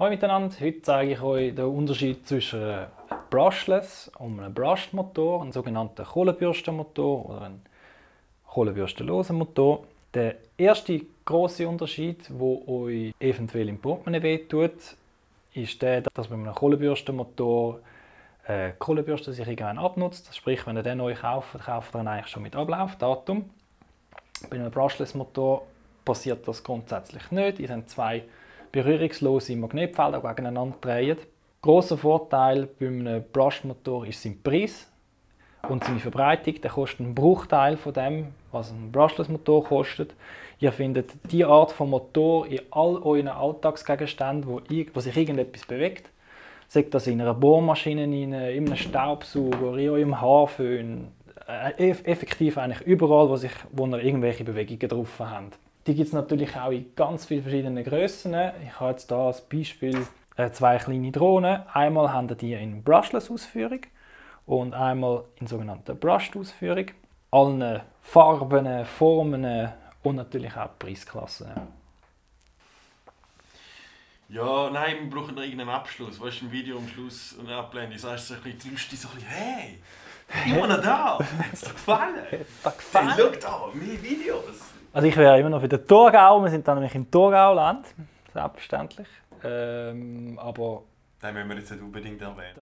Hallo miteinander, heute zeige ich euch den Unterschied zwischen einem Brushless und einem Brushed Motor, einem sogenannten Kohlenbürstenmotor oder einem kohlenbürstenlosen Motor. Der erste große Unterschied, wo euch eventuell im Portemonnaie wehtut, ist der, dass bei einem Kohlenbürstenmotor äh, die Kohlenbürste sich irgendwann abnutzt. Sprich, wenn ihr den neu kauft, kauft ihr ihn eigentlich schon mit Ablaufdatum. Bei einem Brushless-Motor passiert das grundsätzlich nicht. Ihr habt zwei berührungslose Magnetfelder gegeneinander drehen. Grosser Vorteil bei einem Brush-Motor ist sein Preis und seine Verbreitung. Der kostet einen Bruchteil von dem, was ein Brushless-Motor kostet. Ihr findet diese Art von Motor in all euren Alltagsgegenständen, wo, wo sich irgendetwas bewegt. Sei das in einer Bohrmaschine, in einem Staubsauger, in eurem Haarföhn, äh, effektiv eigentlich überall, wo, sich, wo ihr irgendwelche Bewegungen drauf habt. Die gibt es natürlich auch in ganz vielen verschiedenen Grössen. Ich habe jetzt hier als Beispiel äh, zwei kleine Drohnen. Einmal haben die in Brushless-Ausführung und einmal in sogenannter Brushed-Ausführung. Allen Farben, Formen und natürlich auch Preisklassen. Ja, nein, wir brauchen noch irgendeinen Abschluss. Weißt du, ein Video am Schluss und Abblende. Sagst du so ein bisschen lustig, so ein bisschen, hey, immer noch da, hat es dir gefallen? Hat gefallen? Hey, schau da, mehr Videos. Also ich wäre immer noch für den Thurgau. Wir sind dann nämlich im Thurgauland, selbstverständlich. Ähm, aber... Nein, müssen wir jetzt nicht unbedingt erwähnen.